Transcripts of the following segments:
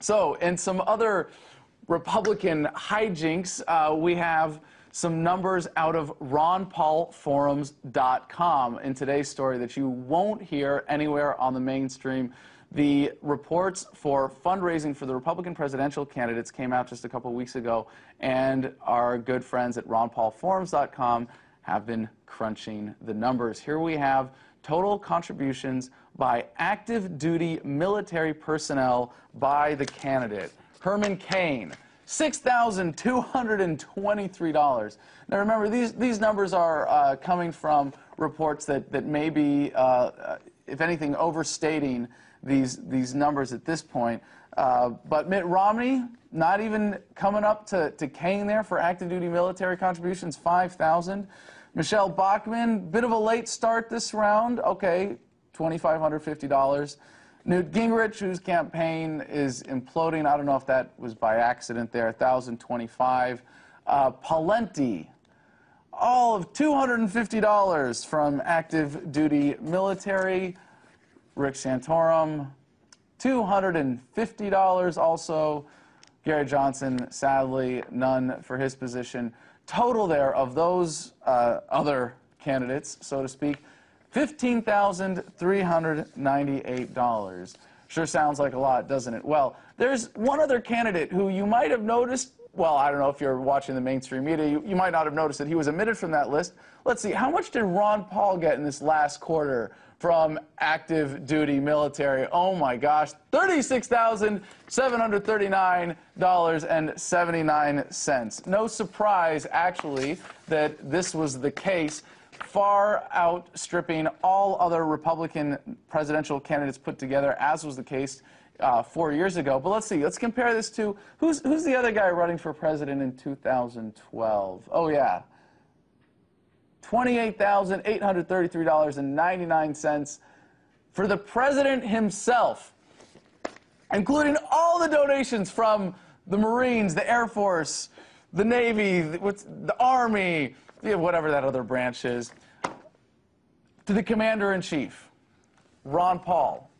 So, in some other Republican hijinks, uh, we have some numbers out of RonPaulForums.com in today's story that you won't hear anywhere on the mainstream. The reports for fundraising for the Republican presidential candidates came out just a couple weeks ago, and our good friends at RonPaulForums.com have been crunching the numbers. Here we have total contributions by active duty military personnel by the candidate. Herman Cain, $6,223. Now remember, these, these numbers are uh, coming from reports that, that may be, uh, if anything, overstating these, these numbers at this point. Uh, but Mitt Romney, not even coming up to, to Cain there for active duty military contributions, 5,000. Michele Bachmann, bit of a late start this round. Okay, $2,550. Newt Gingrich, whose campaign is imploding. I don't know if that was by accident there. 1,025. Uh, Pawlenty, all of $250 from active duty military. Rick Santorum, $250 also. Gary Johnson, sadly, none for his position. Total there of those uh, other candidates, so to speak, $15,398. Sure sounds like a lot, doesn't it? Well, there's one other candidate who you might have noticed. Well, I don't know if you're watching the mainstream media. You, you might not have noticed that he was omitted from that list. Let's see, how much did Ron Paul get in this last quarter from active duty military? Oh my gosh, $36,739.79. No surprise, actually, that this was the case far outstripping all other Republican presidential candidates put together, as was the case uh, four years ago. But let's see. Let's compare this to who's who's the other guy running for president in 2012? Oh yeah, twenty-eight thousand eight hundred thirty-three dollars and ninety-nine cents for the president himself, including all the donations from the Marines, the Air Force, the Navy, the Army, whatever that other branch is, to the commander in chief. Ron Paul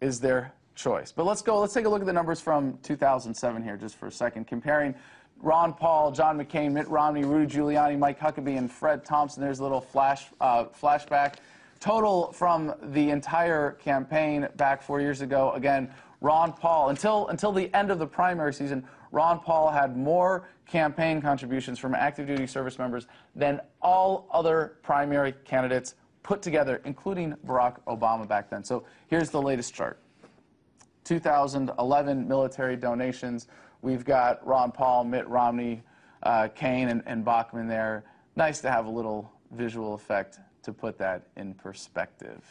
is their choice. But let's go, let's take a look at the numbers from 2007 here just for a second, comparing Ron Paul, John McCain, Mitt Romney, Rudy Giuliani, Mike Huckabee, and Fred Thompson. There's a little flash, uh, flashback. Total from the entire campaign back four years ago. Again, Ron Paul, until, until the end of the primary season, Ron Paul had more campaign contributions from active duty service members than all other primary candidates put together, including Barack Obama back then. So here's the latest chart 2011 military donations. We've got Ron Paul, Mitt Romney, uh, Cain, and, and Bachmann there. Nice to have a little visual effect to put that in perspective.